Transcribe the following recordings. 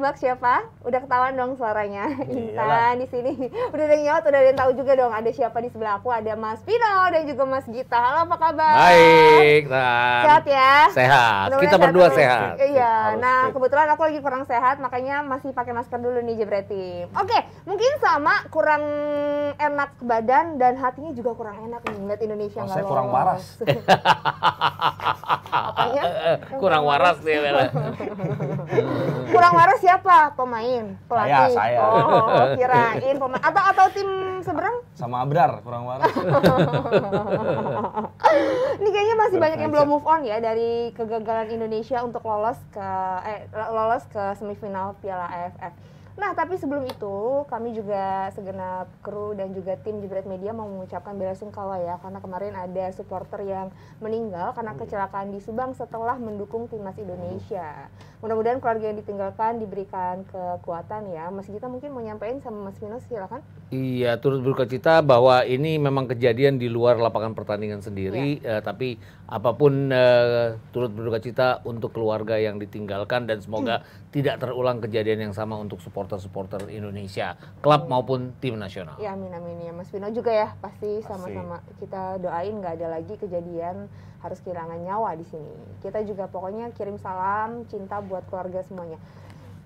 tebak siapa? Udah ketahuan dong suaranya. Iyalah. Intan di sini. Udah ada yang nyaut, udah ada yang tahu juga dong ada siapa di sebelah aku. Ada Mas Vino dan juga Mas Gita. Halo, apa kabar? Baik, Tan. Sehat ya? Sehat. Kita berdua sehat. Iya. Harus Nah, fit. kebetulan aku lagi kurang sehat, makanya masih pakai masker dulu nih Jebretim. Oke, mungkin sama kurang enak badan dan hatinya juga kurang enak nih ngeliat Indonesia Oh, saya kurang waras. Apanya? Kurang waras nih, Bella. kurang waras siapa? Pemain, pelatih. Saya, saya. Oh, kirain pemain atau atau tim seberang? Sama Abrar kurang waras. Ini kayaknya masih banyak yang belum move on ya dari kegagalan Indonesia untuk lolos ke eh lolos ke semifinal Piala AFF. Nah, tapi sebelum itu kami juga segenap kru dan juga tim Jebret Media mau mengucapkan bela sungkawa ya karena kemarin ada supporter yang meninggal karena kecelakaan di Subang setelah mendukung timnas Indonesia. Mudah-mudahan keluarga yang ditinggalkan diberikan kekuatan ya. Mas Gita mungkin mau nyampein sama Mas Vino silakan. Iya, turut berduka cita bahwa ini memang kejadian di luar lapangan pertandingan sendiri, Iya. eh, tapi apa pun eh, turut berduka cita untuk keluarga yang ditinggalkan dan semoga tidak terulang kejadian yang sama untuk supporter-supporter Indonesia, klub maupun tim nasional. Ya amin amin ya Mas Vino juga ya pasti sama-sama kita doain nggak ada lagi kejadian harus kehilangan nyawa di sini. Kita juga pokoknya kirim salam cinta buat keluarga semuanya.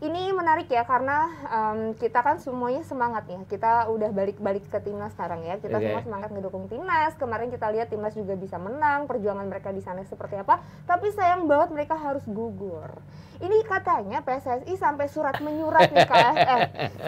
Ini menarik ya karena em, kita kan semuanya semangat ya. Kita udah balik-balik ke timnas sekarang ya. Kita Oke. semua semangat ngedukung timnas. Kemarin kita lihat timnas juga bisa menang. Perjuangan mereka di sana seperti apa. Tapi sayang banget mereka harus gugur. Ini katanya PSSI sampai surat menyurat nih ke AFF.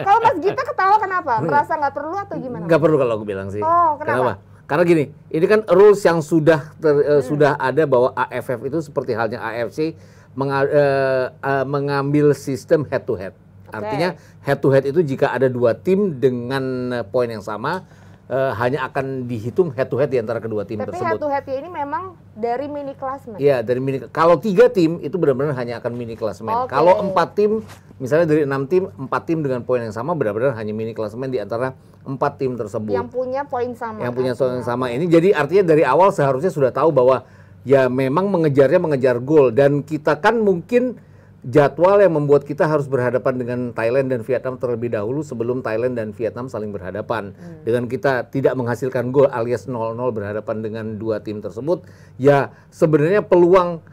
Kalau Mas Gita ketawa kenapa? Merasa nggak perlu atau gimana? Nggak perlu kalau aku bilang sih. Oh, kenapa? Karena gini, ini kan rules yang sudah ter- eh, sudah ada bahwa AFF itu seperti halnya AFC menga- eh, eh, mengambil sistem head to head. Artinya head to head itu jika ada dua tim dengan eh, poin yang sama eh, hanya akan dihitung head to head di antara kedua tim Tapi head tersebut. to head ini memang dari mini klasmen. Iya dari mini. Kalau tiga tim itu benar-benar hanya akan mini klasemen. Oke. Kalau empat tim, misalnya dari enam tim, empat tim dengan poin yang sama benar-benar hanya mini klasemen di antara empat tim tersebut Yang punya poin sama. yang punya soal yang sama ini jadi artinya dari awal seharusnya sudah tahu bahwa ya memang mengejarnya mengejar gol dan kita kan mungkin jadwal yang membuat kita harus berhadapan dengan Thailand dan Vietnam terlebih dahulu sebelum Thailand dan Vietnam saling berhadapan dengan kita tidak menghasilkan gol alias 0-0 berhadapan dengan dua tim tersebut ya sebenarnya peluang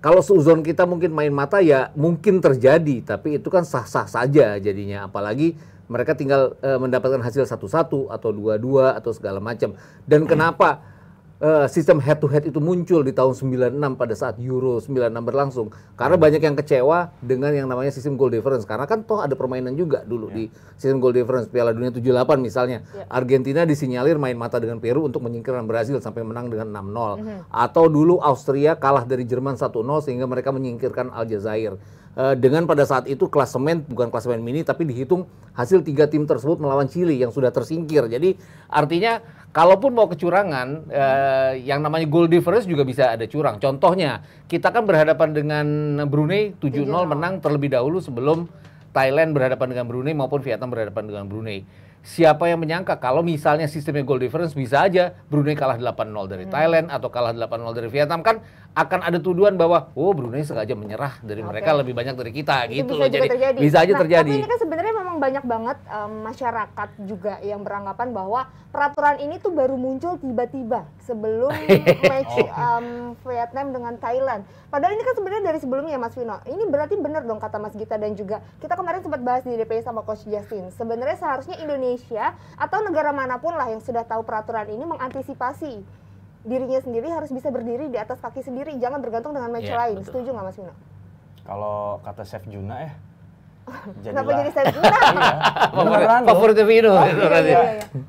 kalau seuzon kita mungkin main mata ya mungkin terjadi, tapi itu kan sah-sah saja jadinya. Apalagi mereka tinggal eh, mendapatkan hasil satu-satu atau dua-dua atau segala macam. Dan kenapa eh, sistem head to head itu muncul di tahun 96 pada saat Euro 96 berlangsung? Karena banyak yang kecewa dengan yang namanya sistem goal difference. Karena kan toh ada permainan juga dulu di sistem goal difference Piala Dunia 78 misalnya. Argentina disinyalir main mata dengan Peru untuk menyingkirkan Brasil sampai menang dengan 6-0. Atau dulu Austria kalah dari Jerman 1-0 sehingga mereka menyingkirkan Aljazair. Eh, dengan pada saat itu klasemen bukan klasemen mini tapi dihitung hasil tiga tim tersebut melawan Chili yang sudah tersingkir. Jadi artinya kalaupun mau kecurangan eh, yang namanya goal difference juga bisa ada curang. Contohnya kita kan berhadapan dengan Brunei 7-0 menang terlebih dahulu sebelum Thailand berhadapan dengan Brunei maupun Vietnam berhadapan dengan Brunei. Siapa yang menyangka kalau misalnya sistemnya goal difference bisa aja Brunei kalah 8-0 dari Thailand atau kalah 8-0 dari Vietnam kan akan ada tuduhan bahwa oh Brunei sengaja menyerah dari mereka lebih banyak dari kita Itu gitu bisa loh. Jadi terjadi. bisa aja Nah, terjadi. Tapi ini kan sebenarnya memang banyak banget em, masyarakat juga yang beranggapan bahwa peraturan ini tuh baru muncul tiba-tiba sebelum match em, Vietnam dengan Thailand. Padahal ini kan sebenarnya dari sebelumnya Mas Vino. Ini berarti benar dong kata Mas Gita dan juga kita kemarin sempat bahas di DPI sama Coach Justin. Sebenarnya seharusnya Indonesia atau negara mana pun lah yang sudah tahu peraturan ini mengantisipasi dirinya sendiri harus bisa berdiri di atas kaki sendiri, jangan bergantung dengan match Iya, lain. betul. Setuju nggak Mas Vino? Kalau kata Chef Juna ya. Kenapa jadi saya Iya, beneran loh. Favorit Vino Oh, iya, iya, iya.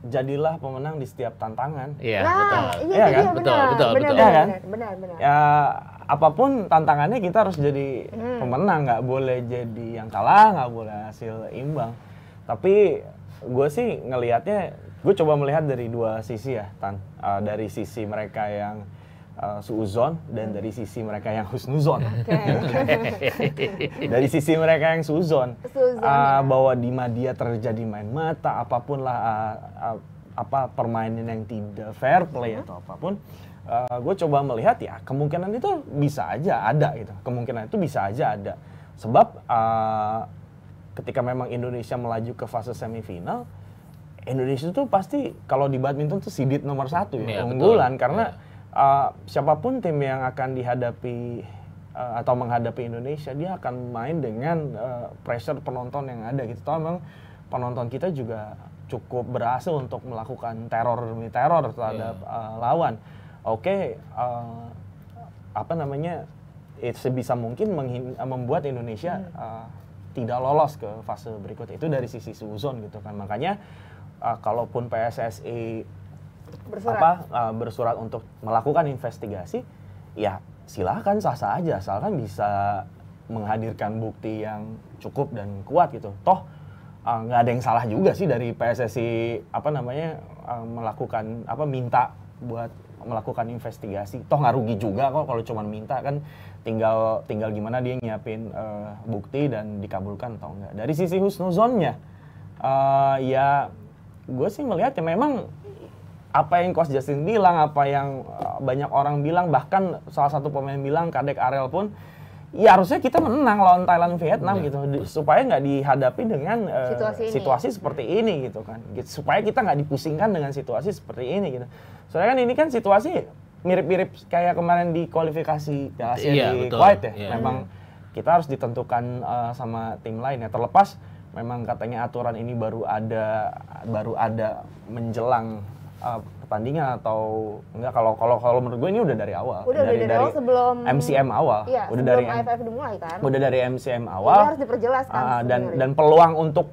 Jadilah pemenang di setiap tantangan. Iya, nah, betul. iya, Iya kan? dia, Betul, benar, betul, benar, betul. benar, Iya kan? benar, benar, benar. Ya apa pun tantangannya kita harus jadi pemenang, nggak boleh jadi yang kalah, nggak boleh hasil imbang. Tapi gue sih ngelihatnya, gue coba melihat dari dua sisi ya, tan. Uh, dari sisi mereka yang uh, suuzon dan dari sisi mereka yang husnuzon. Oke. dari sisi mereka yang suzon, Suzon, uh, ya. bahwa di media terjadi main mata, apa pun lah uh, uh, apa permainan yang tidak fair play Hmm. atau apa pun, gue coba melihat ya kemungkinan itu bisa aja ada gitu, kemungkinan itu bisa aja ada. Sebab uh, ketika memang Indonesia melaju ke fase semifinal, Indonesia itu pasti kalau di badminton tuh sidit nomor satu ya, Iya, unggulan betul. karena uh, siapa pun tim yang akan dihadapi uh, atau menghadapi Indonesia dia akan main dengan uh, pressure penonton yang ada gitu. Toh memang penonton kita juga cukup berhasil untuk melakukan teror demi teror terhadap uh, lawan. Oke, uh, apa namanya? it sebisa mungkin membuat Indonesia uh, tidak lolos ke fase berikutnya itu dari sisi suzon gitu kan makanya uh, kalaupun PSSI Bersurat. apa uh, bersurat untuk melakukan investigasi ya silahkan sah sah aja. Asalkan bisa menghadirkan bukti yang cukup dan kuat gitu. Toh uh, nggak ada yang salah juga sih dari PSSI apa namanya uh, melakukan apa minta buat melakukan investigasi. Toh nggak rugi juga kok kalau cuma minta kan. Tinggal tinggal gimana dia nyiapin uh, bukti dan dikabulkan atau enggak dari sisi husnuzonnya uh, ya gue sih melihat ya memang apa yang Coach Justin bilang, apa yang uh, banyak orang bilang, bahkan salah satu pemain bilang, Kadek Arel pun, ya harusnya kita menang lawan Thailand Vietnam gitu, di- supaya nggak dihadapi dengan uh, Situasi ini. situasi seperti ini gitu kan, Gitu, supaya kita nggak dipusingkan dengan situasi seperti ini gitu. Soalnya kan ini kan situasi mirip-mirip kayak kemarin di kualifikasi Piala Asia Iya, di betul. Kuwait ya, Iya. memang kita harus ditentukan uh, sama tim lain ya terlepas memang katanya aturan ini baru ada baru ada menjelang uh, pertandingan atau enggak kalau kalau kalau menurut gue ini udah dari awal Udah dari, dari, awal sebelum MCM awal Iya, udah dari AFF dimulai kan. udah dari MCM Ini awal harus diperjelas kan. Ah, dan sebenarnya. dan peluang untuk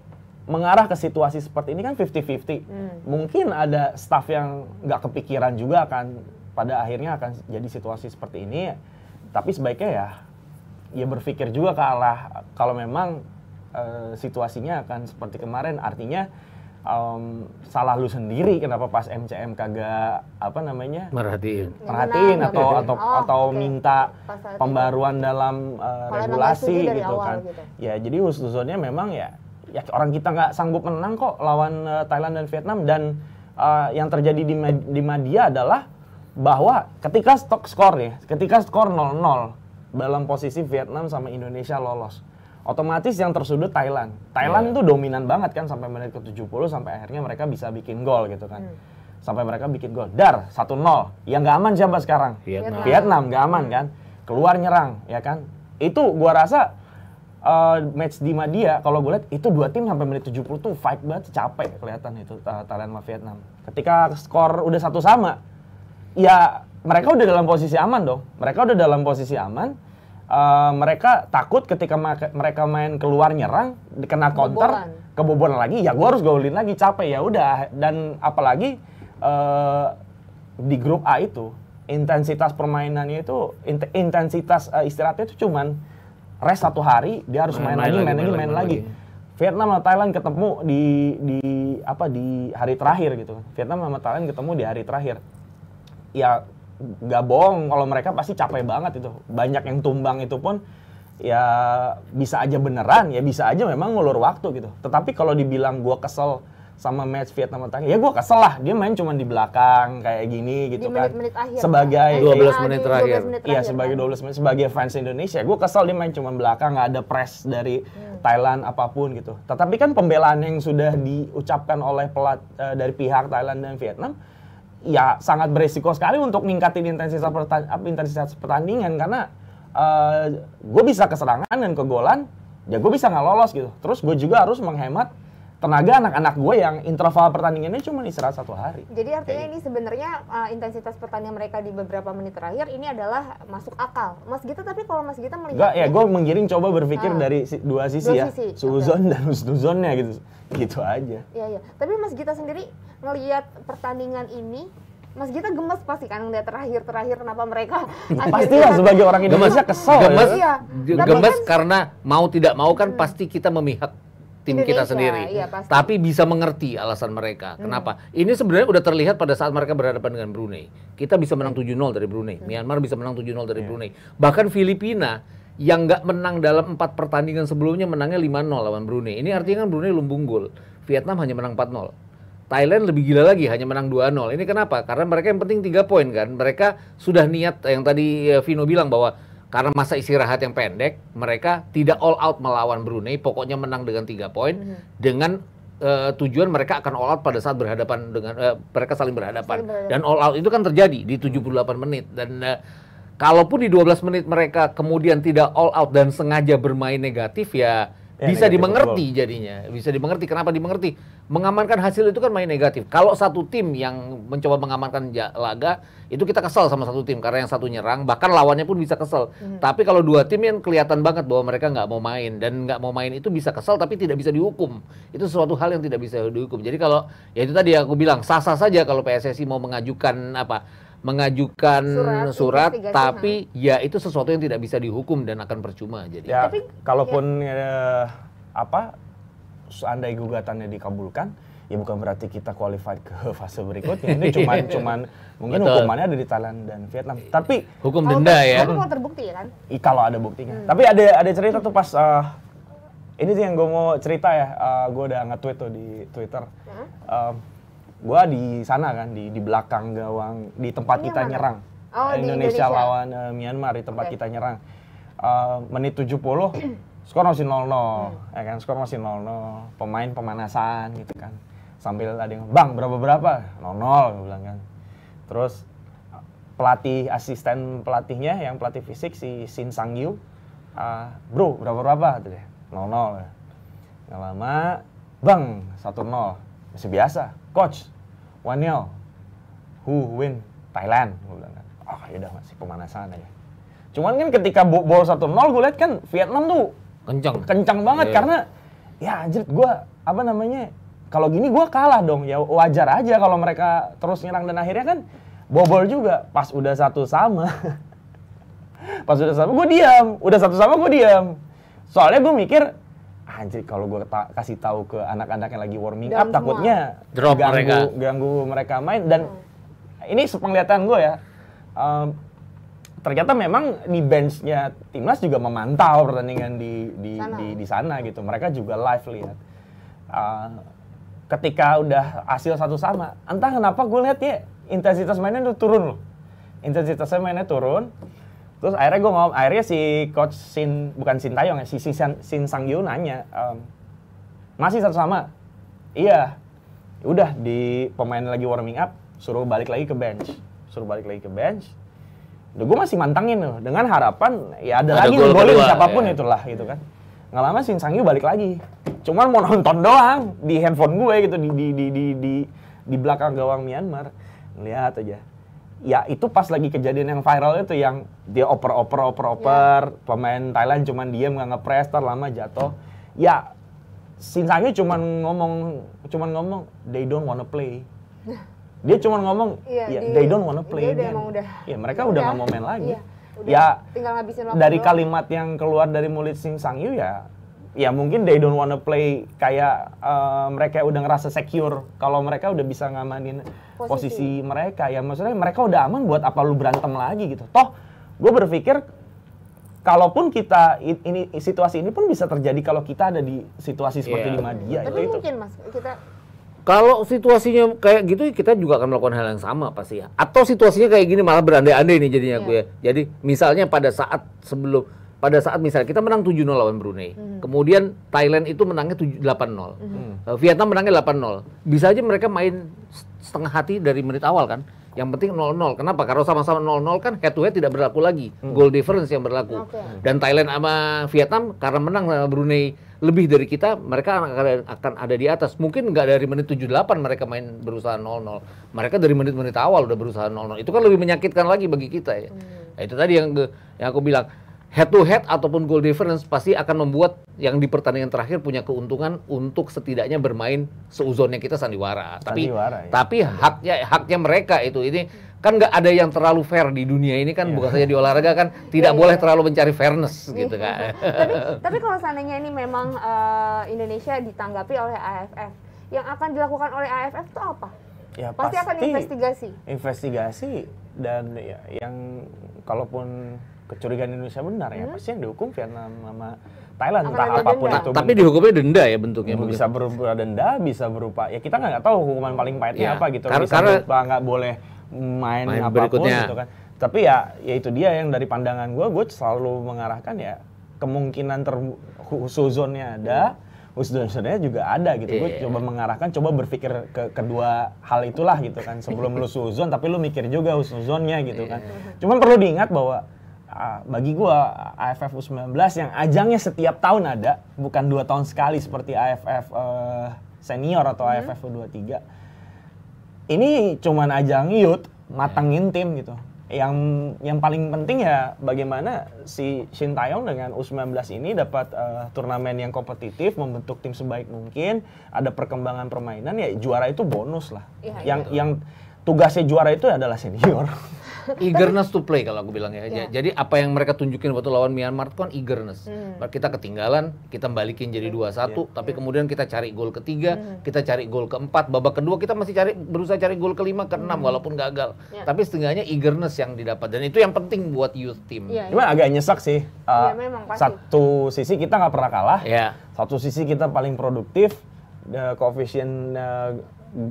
mengarah ke situasi seperti ini kan 50-50 Hmm. mungkin ada staff yang nggak kepikiran juga akan pada akhirnya akan jadi situasi seperti ini tapi sebaiknya ya ya berpikir juga ke arah kalau memang eh, situasinya akan seperti kemarin artinya em, salah lu sendiri kenapa pas MCM kagak apa namanya Merhatiin. Menang, atau atau Oh, atau minta saat itu. pembaruan dalam uh, Kalau regulasi gitu awal kan. gitu. Ya jadi husnuzonnya memang ya ya orang kita nggak sanggup menang kok lawan uh, Thailand dan Vietnam dan uh, yang terjadi di, di media adalah bahwa ketika stok skor ya, ketika skor 0-0 dalam posisi Vietnam sama Indonesia lolos. Otomatis yang tersudut Thailand. Thailand tuh dominan banget kan sampai menit ke-70 sampai akhirnya mereka bisa bikin gol gitu kan. Sampai mereka bikin gol. Dar 1-0. Yang nggak aman siapa sekarang? Vietnam. Vietnam nggak aman kan, keluar nyerang ya kan. Itu gua rasa uh, match di Madia kalau gue lihat itu dua tim sampai menit 70 tuh fight banget capek kelihatan itu uh, Thailand sama Vietnam. Ketika skor udah satu sama, ya mereka udah dalam posisi aman dong. Mereka udah dalam posisi aman. Uh, mereka takut ketika ma- mereka main keluar nyerang, dikena counter, Kebobolan. kebobolan lagi, ya gua harus golin lagi capek ya udah. Dan apalagi uh, di grup A itu intensitas permainannya itu int- intensitas uh, istirahatnya itu cuman rest satu hari dia harus main, Main- lagi, main main, lagi, lagi, main main lagi. lagi. Vietnam sama Thailand ketemu di di apa di hari terakhir gitu. Vietnam sama Thailand ketemu di hari terakhir. Ya nggak bohong kalau mereka pasti capek banget itu. Banyak yang tumbang itu pun ya bisa aja beneran, ya bisa aja memang ngulur waktu gitu. Tetapi kalau dibilang gua kesel sama match Vietnam Thailand, ya gua kesel lah. Dia main cuma di belakang kayak gini di gitu kan. menit-menit akhir. Sebagai kan? 12 Eh, menit di terakhir. menit Iya sebagai kan? 12 menit sebagai fans Indonesia, gue kesel dia main cuma belakang nggak ada press dari Hmm. Thailand apa pun gitu. Tetapi kan pembelaan yang sudah diucapkan oleh pelat eh, dari pihak Thailand dan Vietnam, ya sangat beresiko sekali untuk ningkatin intensitas pertan- apa, intensitas pertandingan karena gue bisa keserangan dan kegolan, ya gue bisa nggak lolos gitu. Terus gue juga harus menghemat tenaga anak-anak gue yang interval pertandingannya cuma istirahat satu hari. Jadi artinya ini sebenarnya uh, intensitas pertandingan mereka di beberapa menit terakhir ini adalah masuk akal. Mas Gita tapi kalau Mas Gita melihat Enggak, ya gue menggiring coba berpikir Ah. dari si- dua sisi Dua ya. sisi, Suzon dan husnuzonnya gitu. Gitu aja. Iya iya. Tapi Mas Gita sendiri ngelihat pertandingan ini, Mas Gita gemes pasti kan ngeliat terakhir-terakhir kenapa mereka Pastilah sebagai orang Indonesia kesel gemes, ya. Iya. Tapi gemes kan- karena mau tidak mau kan pasti kita memihak tim kita sendiri. iya, pasti. Tapi bisa mengerti alasan mereka. Kenapa? Ini sebenarnya udah terlihat pada saat mereka berhadapan dengan Brunei. Kita bisa menang 7-0 dari Brunei. Myanmar bisa menang 7-0 dari Brunei. Bahkan Filipina yang nggak menang dalam empat pertandingan sebelumnya menangnya 5-0 lawan Brunei. Ini artinya kan Brunei lumbung gol. Vietnam hanya menang 4-0. Thailand lebih gila lagi hanya menang 2-0. Ini kenapa? Karena mereka yang penting 3 poin kan. Mereka sudah niat yang tadi eh, Vino bilang bahwa karena masa istirahat yang pendek, mereka tidak all out melawan Brunei, pokoknya menang dengan tiga poin dengan eh, tujuan mereka akan all out pada saat berhadapan dengan eh, mereka saling berhadapan. Saling berhadapan. Dan all out itu kan terjadi di 78 menit dan eh, kalaupun di 12 menit mereka kemudian tidak all out dan sengaja bermain negatif ya Ya, bisa negatif dimengerti jadinya. Bisa dimengerti kenapa dimengerti? Mengamankan hasil itu kan main negatif. Kalau satu tim yang mencoba mengamankan laga itu kita kesel sama satu tim karena yang satu nyerang bahkan lawannya pun bisa kesel. Tapi kalau dua tim yang kelihatan banget bahwa mereka nggak mau main dan nggak mau main itu bisa kesel tapi tidak bisa dihukum. Itu sesuatu hal yang tidak bisa dihukum. Jadi kalau ya itu tadi aku bilang sah-sah saja kalau PSSI mau mengajukan apa mengajukan Surat surat, tapi ya itu sesuatu yang tidak bisa dihukum dan akan percuma jadi. Ya, Tapi- kalaupun eh, apa seandainya gugatannya dikabulkan, ya bukan berarti kita qualified ke fase berikutnya. Ini cuman cuman mungkin Betul. hukumannya ada di Thailand dan Vietnam. Tapi Hukum Kalau denda ya. Tapi kalau terbukti ya kan? i- kalau ada buktinya. Tapi ada ada cerita tuh pas eh, ini sih yang gue mau cerita ya. gue udah nge-tweet tuh di Twitter. Gue di sana kan di di belakang gawang di tempat Ini kita mana? nyerang. Oh, di Indonesia, Indonesia. lawan eh, Myanmar di tempat Oke. kita nyerang. Eh, menit 70 skor masih 0-0 Hmm. ya kan skor masih 0-0 pemain pemanasan gitu kan sambil ada yang bang berapa berapa 0-0 gue bilang kan terus pelatih asisten pelatihnya yang pelatih fisik si Shin Sang Yu ah, bro berapa berapa tuh dia 0-0 ya. nggak lama bang 1-0 masih biasa. Coach 1-0 who win Thailand. Gue bilang kan ah yaudah masih pemanasan aja. Cuman kan ketika bo- bol 1-0 gue lihat kan Vietnam tuh Kenceng. kencang banget Iya. karena ya anjir gue apa namanya kalau gini gue kalah dong. Ya wajar aja kalau mereka terus nyerang dan akhirnya kan bobol juga. Pas udah satu sama pas udah sama gue diam. Udah satu sama gue diam. Soalnya gue mikir anjir kalau gue kasih tahu ke anak-anak yang lagi warming Down up takutnya Drop ganggu, mereka. ganggu mereka main. Dan ini sepenglihatan gue ya. Em, ternyata memang di benchnya timnas juga memantau pertandingan di di Sana. di, di sana gitu. Mereka juga live lihat. Eh, ketika udah hasil satu sama entah kenapa gue lihat ya intensitas mainnya tuh turun loh. Intensitasnya mainnya turun terus akhirnya gue ngomong akhirnya si coach Sin bukan Sin Tayong ya si Sin, Sin Sang Yu nanya em, masih satu sama? Iya. Udah di pemain lagi warming up suruh balik lagi ke bench. Suruh balik lagi ke bench? Udah gue masih mantangin loh dengan harapan ya ada, Ada lagi gol ngegolin kedua, siapa pun ya. itulah gitu kan. Nggak lama Shin Sang Yu balik lagi. Cuman mau nonton doang di handphone gue gitu di di di di di, di belakang gawang Myanmar. Lihat aja ya itu pas lagi kejadian yang viral itu yang dia oper oper oper oper pemain Thailand cuman diem nggak ngepres tar lama jatuh. Ya Shin Sang Yu cuman ngomong cuman ngomong they don't wanna play. Dia cuman ngomong Iya, ya, di- they don't wanna play dia udah again." emang udah- ya mereka udah nggak mau main lagi. Iya, udah ya tinggal ngabisin waktu dari kalimat yang keluar dari mulut Sing Sang Yu ya ya mungkin they don't wanna play kayak eh, mereka udah ngerasa secure kalau mereka udah bisa ngamanin posisi. Posisi. mereka ya maksudnya mereka udah aman buat apa lu berantem lagi gitu toh gue berpikir kalaupun kita ini situasi ini pun bisa terjadi kalau kita ada di situasi seperti Iya. di Madia Tapi itu itu mungkin mas kita Kalau situasinya kayak gitu kita juga akan melakukan hal yang sama pasti ya. Atau situasinya kayak gini malah berandai-andai nih jadinya aku ya. Jadi misalnya pada saat sebelum pada saat misalnya kita menang 7-0 lawan Brunei. Hmm. Kemudian Thailand itu menangnya 7 8-0. Eh, Vietnam menangnya 8-0. Bisa aja mereka main setengah hati dari menit awal kan. Yang penting 0-0. Kenapa? Karena sama-sama 0-0 kan head to head tidak berlaku lagi. Goal difference yang berlaku. Oke. Dan Thailand sama Vietnam karena menang sama Brunei lebih dari kita, mereka akan, akan ada di atas. Mungkin nggak dari menit 78 mereka main berusaha 0-0. Mereka dari menit-menit awal udah berusaha 0-0. Itu kan lebih menyakitkan lagi bagi kita ya. Nah, itu tadi yang yang aku bilang head to head ataupun goal difference pasti akan membuat yang di pertandingan terakhir punya keuntungan untuk setidaknya bermain seuzonnya kita sandiwara. Tapi Sandiwara, ya. tapi haknya haknya mereka itu ini kan nggak ada yang terlalu fair di dunia ini kan bukan saja di olahraga kan tidak Iya, boleh iya. terlalu mencari fairness gitu kan. tapi tapi kalau seandainya ini memang eh, Indonesia ditanggapi oleh AFF yang akan dilakukan oleh AFF itu apa ya pasti, akan investigasi investigasi dan ya, yang kalaupun kecurigaan Indonesia benar ya pasti yang dihukum Vietnam sama Thailand Hmm? Akan entah apa pun denda. itu Tapi dihukumnya denda ya bentuknya. bentuk- bisa berupa denda bisa berupa ya kita nggak tahu hukuman paling pahitnya Ya, apa gitu karena- bisa karena- nggak boleh main, Main apa pun berikutnya. gitu kan tapi ya ya itu dia yang dari pandangan gue gue selalu mengarahkan ya kemungkinan ter husuzonnya ada husuzonnya juga ada gitu gue Iya. coba mengarahkan coba berpikir ke kedua hal itulah gitu kan sebelum lu suzon tapi lu mikir juga husuzonnya gitu kan cuman perlu diingat bahwa ah, bagi gua AFF U19 yang ajangnya setiap tahun ada bukan dua tahun sekali seperti AFF eh, senior atau AFF U23 ini cuman ajang youth matengin tim gitu. Yang yang paling penting ya bagaimana si Shin Taeyong dengan U19 ini dapat eh, turnamen yang kompetitif, membentuk tim sebaik mungkin, ada perkembangan permainan ya juara itu bonus lah. Iya, yang yang tugasnya juara itu adalah senior. eagerness to play kalau aku bilang ya. Iya. Jadi apa yang mereka tunjukin waktu lawan Myanmar itu kan eagerness. Kita ketinggalan, kita balikin jadi 2-1, tapi kemudian kita cari gol ketiga, kita cari gol keempat, babak kedua kita masih cari berusaha cari gol kelima, keenam walaupun gagal. Iya. Tapi setidaknya eagerness yang didapat dan itu yang penting buat youth team. Iya, Cuma agak nyesek sih. Iya, Eh, memang pasti. satu sisi kita nggak pernah kalah, Ya. satu sisi kita paling produktif, eh, koefisien eh,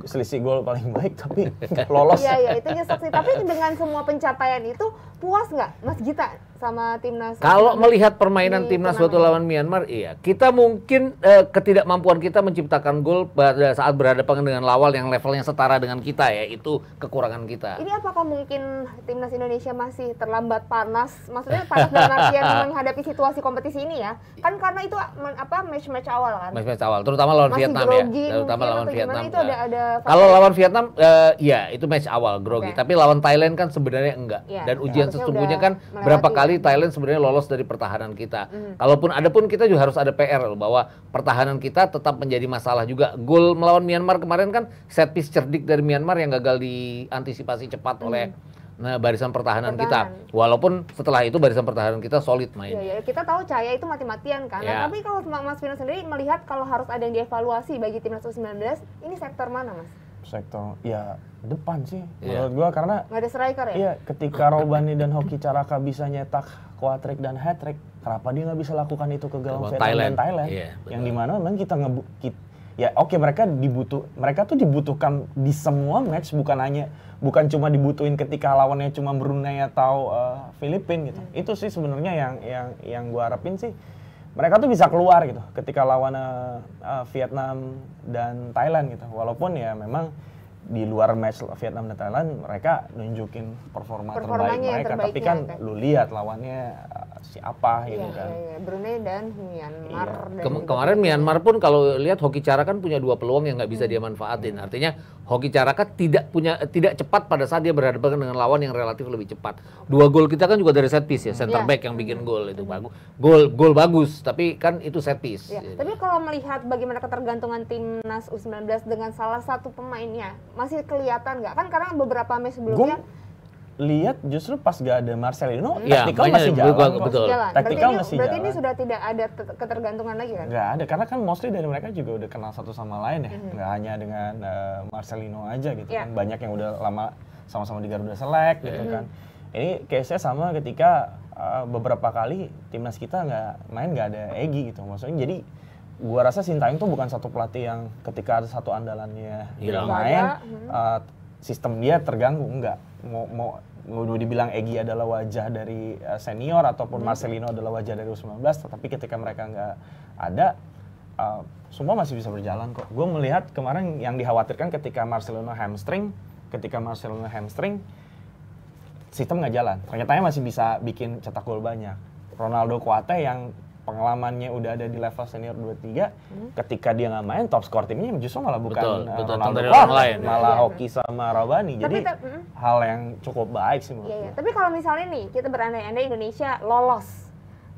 selisih gol paling baik, tapi lolos. Iya, iya, itu nyesek sih. Tapi dengan semua pencapaian itu, puas nggak Mas Gita sama timnas? Kalau melihat permainan Di timnas waktu lawan Myanmar, iya. Kita mungkin eh, ketidakmampuan kita menciptakan gol pada saat berhadapan dengan lawan yang levelnya setara dengan kita ya, itu kekurangan kita. Ini apakah mungkin timnas Indonesia masih terlambat panas? Maksudnya panas dalam artian menghadapi situasi kompetisi ini ya? Kan karena itu apa match-match awal kan? Match-match awal, terutama lawan Masih Vietnam grogi ya, terutama lawan? Vietnam. Itu ada- Nah, ada Kalau lawan Vietnam, eh, ya itu match awal grogi. Oke. Tapi lawan Thailand kan sebenarnya enggak. Iya, Dan ujian sesungguhnya kan berapa ya. Kali Thailand sebenarnya lolos dari pertahanan kita. Kalaupun ada pun kita juga harus ada PR loh, bahwa pertahanan kita tetap menjadi masalah juga. Gol melawan Myanmar kemarin kan set piece cerdik dari Myanmar yang gagal diantisipasi cepat oleh nah, barisan pertahanan, Pertahanan. kita. Walaupun setelah itu barisan pertahanan kita solid main. Iya, ya, kita tahu Cahaya itu mati-matian kan. Nah, Ya. tapi kalau Mas Vino sendiri melihat kalau harus ada yang dievaluasi bagi timnas U19, ini sektor mana, Mas? Sektor ya depan sih Iya. menurut gua karena Nggak ada striker ya? Iya, ketika Robani dan Hoki Caraka bisa nyetak quadrick dan hat trick, kenapa dia nggak bisa lakukan itu ke gawang Vietnam Thailand. dan Thailand? Betul. yang di mana memang kita ngebu kit- ya oke mereka dibutuh mereka tuh dibutuhkan di semua match bukan hanya bukan cuma dibutuhin ketika lawannya cuma Brunei atau eh, Filipina gitu. Itu sih sebenarnya yang yang yang gua harapin sih mereka tuh bisa keluar gitu ketika lawan eh, eh, Vietnam dan Thailand gitu. Walaupun ya memang di luar match Vietnam dan Thailand mereka nunjukin performa terbaik mereka tapi terbaiknya, kan kan. lu lihat lawannya uh, siapa gitu Iya, kan iya, iya. Brunei dan Myanmar. Iya. dan Kem- juga kemarin. Myanmar pun kalau lihat Hoki Caraka kan punya dua peluang yang nggak bisa dia manfaatin. Artinya Hoki Caraka tidak punya tidak cepat pada saat dia berhadapan dengan lawan yang relatif lebih cepat. Dua gol kita kan juga dari set piece ya, center Iya. back yang bikin gol itu bagus. Gol gol bagus, tapi kan itu set piece. Ya, tapi kalau melihat bagaimana ketergantungan timnas U19 dengan salah satu pemainnya, masih kelihatan nggak? Kan karena beberapa match sebelumnya lihat justru pas gak ada Marcelino Iya, taktikal masih jalan kok. betul. jalan. Berarti Taktikal ini, masih berarti ini sudah tidak ada te- ketergantungan lagi kan? nggak ada karena kan mostly dari mereka juga udah kenal satu sama lain ya Mhm. nggak hanya dengan uh, Marcelino aja gitu Iya. kan banyak yang udah lama sama-sama di Garuda Select gitu Mhm. kan ini case-nya sama ketika uh, beberapa kali timnas kita nggak main nggak ada Egi gitu maksudnya jadi gua rasa Sintayong tuh bukan satu pelatih yang ketika ada satu andalannya Hilang. tidak main uh, sistem dia terganggu enggak mau mau mau dibilang Egi adalah wajah dari uh, senior ataupun Marcelino adalah wajah dari U19 tetapi ketika mereka nggak ada uh, semua masih bisa berjalan kok. Gue melihat kemarin yang dikhawatirkan ketika Marcelino hamstring ketika Marcelino hamstring sistem nggak jalan. Ternyata masih bisa bikin cetak gol banyak. Ronaldo Kuate yang pengalamannya udah ada di level senior 23 ketika dia nggak main top skor timnya justru malah bukan Betul, uh, betul, Ronaldo orang lain. malah Iya. Hoki sama Rabani Tapi jadi te- mm. hal yang cukup baik sih menurut Iya, iya. gue. Tapi kalau misalnya nih kita berandai-andai Indonesia lolos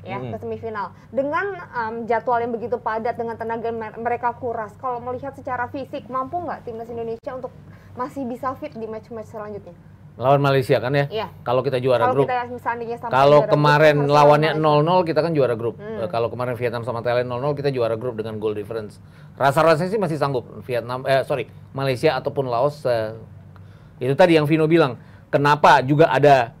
ya Mm. ke semifinal dengan um, jadwal yang begitu padat dengan tenaga mer- mereka kuras. Kalau melihat secara fisik mampu nggak timnas Indonesia untuk masih bisa fit di match-match selanjutnya? Lawan Malaysia kan ya? Iya. Kalau kita juara Kalau grup. kita Kalau grup, kemarin harus lawannya lawan Malaysia. 0-0 kita kan juara grup. Hmm. Kalau kemarin Vietnam sama Thailand 0-0 kita juara grup dengan goal difference. Rasa-rasanya sih masih sanggup Vietnam eh sorry, Malaysia ataupun Laos eh, itu tadi yang Vino bilang, kenapa juga ada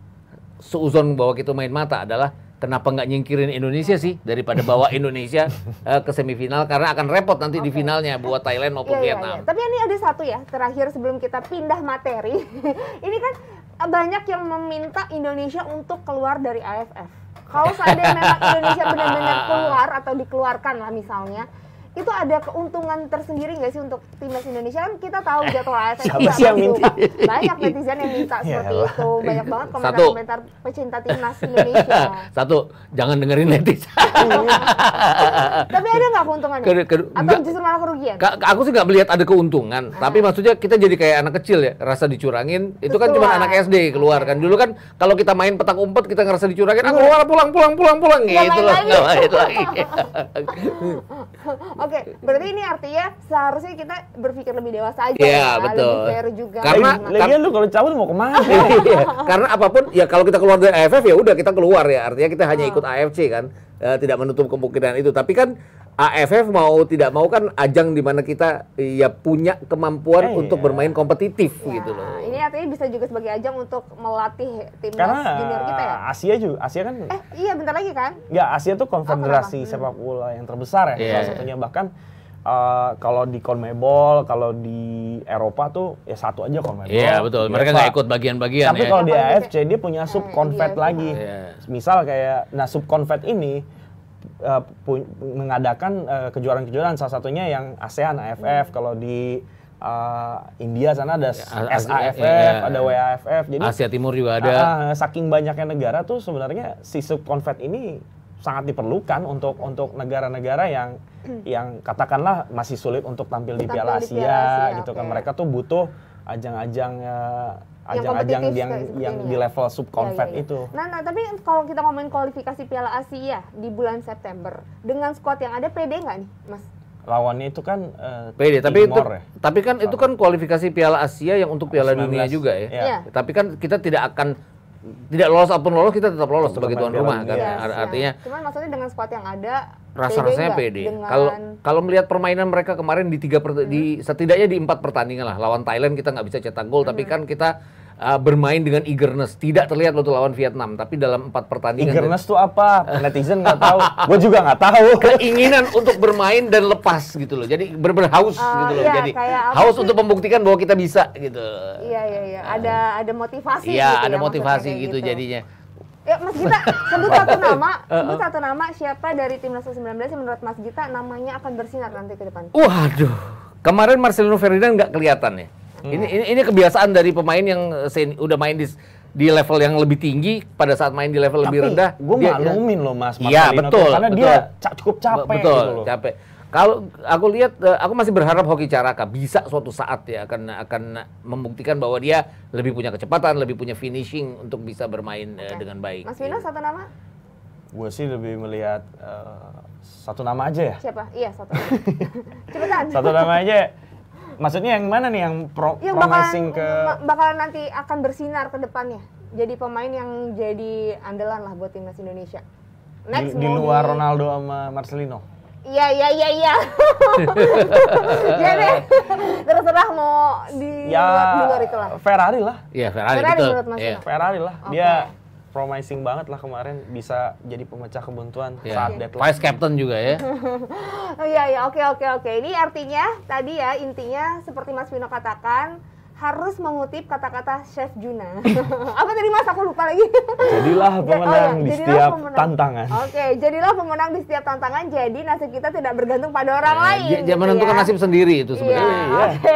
seuzon bahwa kita main mata adalah kenapa nggak nyingkirin Indonesia sih daripada bawa Indonesia eh, ke semifinal karena akan repot nanti di Oke. finalnya buat Thailand maupun Iya, iya, Vietnam. iya. Tapi ini ada satu ya, terakhir sebelum kita pindah materi. ini kan banyak yang meminta Indonesia untuk keluar dari AFF. Kalau seandainya memang Indonesia benar-benar keluar atau dikeluarkan lah misalnya, itu ada keuntungan tersendiri nggak sih untuk timnas Indonesia kan kita tahu jadwal AFF Siapa sih yang begitu, minta? Banyak netizen yang minta seperti Yalah. itu banyak banget Satu. komentar-komentar pecinta timnas Indonesia Satu, jangan dengerin netizen. tapi ada nggak keuntungannya Ke- ke- atau nggak. justru malah kerugian Ka- aku sih nggak melihat ada keuntungan, tapi maksudnya kita jadi kayak anak kecil ya, rasa dicurangin. Itu kan cuma anak SD keluar kan. Dulu kan kalau kita main petak umpet kita ngerasa dicurangin, ah keluar pulang pulang pulang pulang gitu loh. lagi. Nggak main lagi. Oke, berarti ini artinya seharusnya kita berpikir lebih dewasa aja Iya, ya, betul. lebih fair juga. Karena- Gimana? Lagian lu kalau cabut mau ke mana? Iya, Karena apa pun ya kalau kita keluar dari AFF ya udah kita keluar ya. Artinya kita hanya ikut AFC kan. Eh, tidak menutup kemungkinan itu. Tapi kan AFF mau tidak mau kan ajang di mana kita eh, ya punya kemampuan Eh, untuk iya. bermain kompetitif Ya, gitu loh. Ini artinya bisa juga sebagai ajang untuk melatih timnas Karena junior kita ya. Asia juga, Asia kan Eh, iya bentar lagi kan? Nggak, Asia tuh konfederasi kenapa? sepak bola yang terbesar ya, Iya, salah iya. satunya bahkan eh, kalau di CONMEBOL, kalau di Eropa tuh ya satu aja CONMEBOL. Iya betul. Mereka UEFA. nggak ikut bagian-bagian Tapi ya. kalau di Kalau di- AFC dia punya sub Eh, confed iya, lagi. iya. Misal kayak nah sub confed pu- mengadakan eh, kejuaraan-kejuaraan salah satunya yang ASEAN AFF, kalau di eh, India sana ada Ya, SAFF, iya. ada WAFF. Jadi Asia Timur juga ada. Ah, saking banyaknya negara tuh sebenarnya si subconfed ini sangat diperlukan untuk untuk negara-negara yang yang katakanlah masih sulit untuk tampil di Tampil Piala di Asia, Piala Asia, gitu kan oke. mereka tuh butuh ajang-ajang ajang-ajang kompetitif yang yang ini di ya? level subconfed Iya, iya, iya. itu. Nah, nah, tapi kalau kita ngomongin kualifikasi Piala Asia di bulan September dengan squad yang ada pede nggak nih, Mas? Lawannya itu kan eh, Pede, tapi itu, ya. tapi kan itu kan kualifikasi Piala Asia yang untuk Piala 19, Dunia juga ya. iya. Iya. Tapi kan kita tidak akan tidak lolos apa pun lolos kita tetap lolos sebagai tuan rumah kan. Dunia. Yes, Ar- ya. Artinya cuman maksudnya dengan squad yang ada rasa-rasanya nggak pede. dengan- Kalau kalau melihat permainan mereka kemarin di tiga per- di setidaknya di empat pertandingan lah lawan Thailand kita nggak bisa cetak gol tapi kan kita uh, bermain dengan eagerness tidak terlihat waktu lawan Vietnam tapi dalam empat pertandingan Eagerness tuh apa? Netizen nggak tahu. Gue juga nggak tahu. keinginan untuk bermain dan lepas gitu loh jadi benar haus Ah, gitu loh iya, jadi haus sih? untuk membuktikan bahwa kita bisa gitu Iya iya iya, ada ada motivasi. Iya, gitu ya, ada maksudnya motivasi kayak gitu, jadinya. Ya Mas Gita, sebut satu nama, sebut satu nama siapa dari timnas U19 yang menurut Mas Gita namanya akan bersinar nanti ke depan. Waduh, kemarin Marcelino Ferdinand nggak kelihatan ya. Ini, ini ini kebiasaan dari pemain yang eh, sen- udah main di di level yang lebih tinggi pada saat main di level lebih rendah. gue dia- maklumin loh mas. Iya tuh, betul. Karena betul. dia ca- cukup capek Be- betul, gitu loh. capek. Kalau aku lihat, eh, aku masih berharap Hoki Caraka bisa suatu saat ya akan akan membuktikan bahwa dia lebih punya kecepatan, lebih punya finishing untuk bisa bermain eh, Oke. dengan baik. Mas Vino satu nama Gue sih lebih melihat eh, satu nama aja ya. siapa? Iya satu. nama. Cepetan. Satu nama aja. Maksudnya yang mana nih yang pro yang promising bakalan ke bakalan nanti akan bersinar ke depannya. Jadi pemain yang jadi andalan lah buat timnas Indonesia. di, Next di mau luar Ronaldo sama Marcelino. Iya iya iya iya. Jadi terserah mau di Ya luar, di luar itu lah. Ferrari lah. Iya Ferrari, Ferrari betul. menurut Mas Iya. Ferrari lah. Oke. Dia promising banget lah kemarin bisa jadi pemecah kebuntuan Iya. saat deadline. Vice captain juga ya. Oh iya iya oke oke oke. Ini artinya tadi ya intinya seperti Mas Vino katakan harus mengutip kata-kata Chef Juna. Apa tadi Mas aku lupa lagi. Jadilah Ja- pemenang iya, di jadilah setiap pemenang. tantangan. Oke, jadilah pemenang di setiap tantangan. Jadi nasib kita tidak bergantung pada orang lain. Dia, dia gitu menentukan ya. nasib sendiri itu sebenarnya. oke.